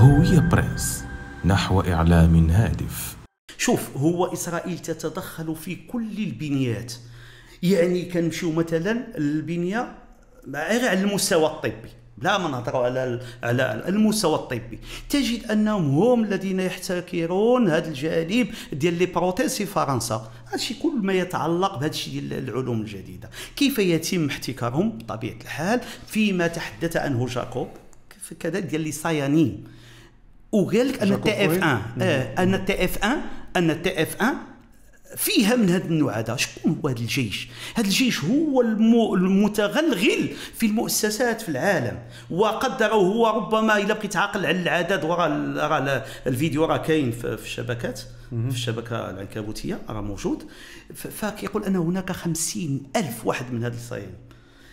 هوية بريس نحو إعلام هادف. شوف هو إسرائيل تتدخل في كل البنيات. يعني كنمشيو مثلا البنية غير على المستوى الطبي. لا ما نهضروا على على المستوى الطبي. تجد أنهم هم الذين يحتكرون هذا الجانب ديال les prothèses في فرنسا. هادشي كل ما يتعلق بهذا الشيء ديال العلوم الجديدة. كيف يتم احتكارهم؟ بطبيعة الحال فيما تحدث عنه جاكوب. كذا ديال les sayanim. وقال لك ان ال TF1 آه أن ال TF1 أن ال TF1 فيها من هذا النوع هذا. شكون هو هذا الجيش؟ هذا الجيش هو المو المتغلغل في المؤسسات في العالم. وقدروا هو ربما إلا بقيت عاقل على العدد وراء راه الفيديو راه كاين في الشبكات. في الشبكة العنكبوتية راه موجود. فكيقول أن هناك خمسين ألف واحد من هذا الصيادين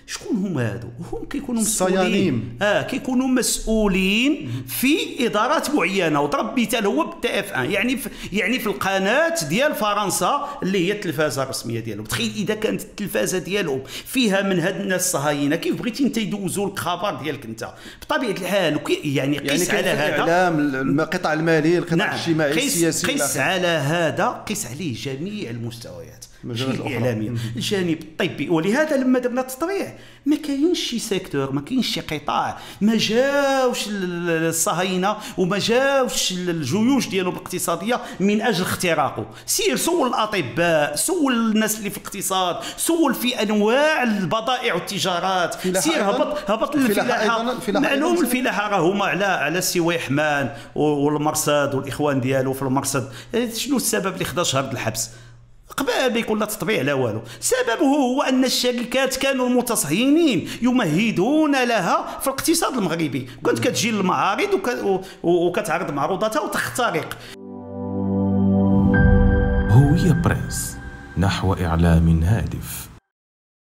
شكون هما هادو؟ هم كيكونوا مسؤولين. آه كيكونوا مسؤولين في إدارات معينة. وضرب مثال هو بالتي إف 1 يعني في يعني في القناة ديال فرنسا اللي هي التلفازة الرسمية ديالهم. تخيل إذا كانت التلفازة ديالهم فيها من هاد الناس الصهاينة كيف بغيتي أنت يدوزوا لك خبر ديالك أنت؟ بطبيعة الحال يعني قيس يعني على هذا. الإعلام القطاع المالي القطاع نعم. الاجتماعي قيس السياسي قيس. على هذا قيس عليه جميع المستويات. المجالات الأخرى. الاعلاميه الجانب الطبي. ولهذا لما درنا التطبيع ما كاينش شي secteur ما كاينش شي قطاع. ما جاوش ال- ال- الصهاينة وما جاوش ال- الجيوش ديالهم الاقتصادية من أجل اختراقه. سير سول الأطباء سول الناس اللي في الاقتصاد سول في أنواع البضائع والتجارات. سير؟ هبط هبط للفلاحه معلوم؟ الفلاحة راه هما على على سي ويحمان والمرصد والإخوان ديالو في المرصد. شنو السبب اللي خدا شهر الحبس؟ قبل ما يكون لا تطبيع لا والو. سببه هو أن الشركات كانوا المتصهينين يمهدون لها في الاقتصاد المغربي. كنت كتجي للمعارض وكتعرض معروضاتها وتخترق. هوية بريس نحو إعلام هادف.